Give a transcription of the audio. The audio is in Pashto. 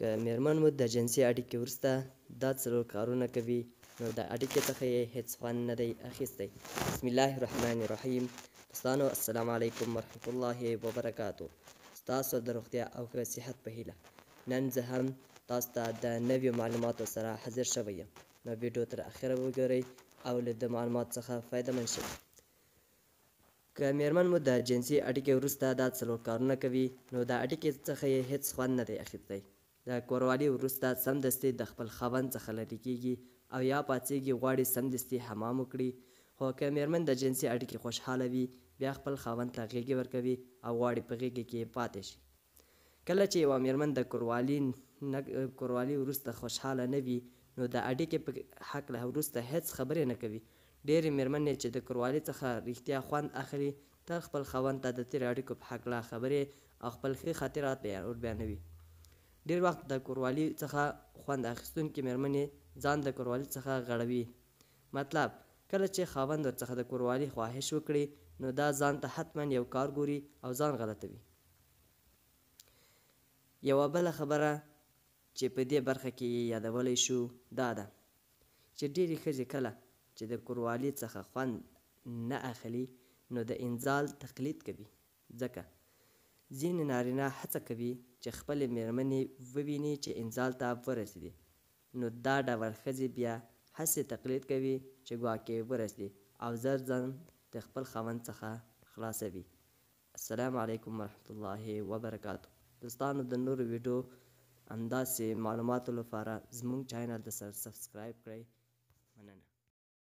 که مېرمن مو د جنسي اړیکې وروسته دا څلور کارونه کوي نو د اړیکې څخه یې هېڅ خوند نه دی اخیستی. بسم الله الرحمن الرحیم دوستانو السلام علیکم ورحمت الله وبرکاته ستاسو د روغتیا او ښه صحت په هیله نن زه هم تاسو ته د نویو معلوماتو سره حاضر شوی یم نو ویډیو تر اخره وګورئ او له د معلومات څخه فایده من شئ که مېرمن مو د جنسي اړیکې وروسته دا څلور کارونه کوي، نو د اړیکې څخه یې هېڅ خوند نه دی اخیستی. د کوروالي وروسته سمدستي د خپل خاوند څخه لرې کېږي او یا پاڅېږي غواړي سمدستي حمام وکړي، خو که مېرمن د جنسي اړیکې خوشحاله وي، بیا خپل خاوند ته غېږې ورکوي او غواړي په غېږې کې پاتې شي. کله چې یوه مېرمن د کوروالي نه کوروالي وروسته خوشحاله نه وي، نو د اډیکې په هکله وروسته هېڅ خبرې نه کوي. ډېرې مېرمنې چې د کوروالي څخه رښتیا خوند اخلي، تل خپل خاوند ته د تېرو اډیکو په هکله خبرې او خپل ښه خاطرات وربیانوي. ډېر وخت د کوروالي څخه خوند اخیستونکې مېرمنې ځان د کوروالي څخه غړوي. مطلب، کله چې خاوند ورڅخه د کوروالي خواهش وکړي، نو دا ځان ته حتماً یو کار ګوري او ځان غلطوي. یوه بله خبره چې په دې برخه کې یې یادولی شو دا ده چې ډېرې ښځې کله چې د کوروالي څخه خوند نه اخلي نو د انزال تقلید کوي ځکه ځینې نارینه هڅه کوي چې خپلې مېرمنې وویني چې انزال ته ورسېدې نو دا ډول ښځې بیا هسې تقلید کوي چې ګواکې ورسېدې او زر ځان د خپل خاوند څخه خلاصوي السلام علیکم ورحمت الله وبرکاته دوستانو د نورو ویډو همداسې معلوماتو لپاره زمونږ چاینل د سر سبسکرایب کړئ مننه.